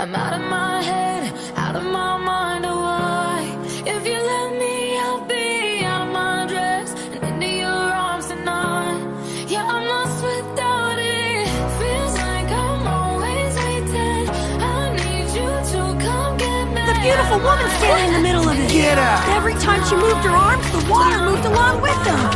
I'm out of my head, out of my mind. Oh, why? If you let me, I'll be out of my dress and into your arms tonight. Yeah, I'm lost without it. Feels like I'm always waiting. I need you to come get me. The beautiful woman standing in the middle of it. Get out! Every time she moved her arms, the water moved along with them.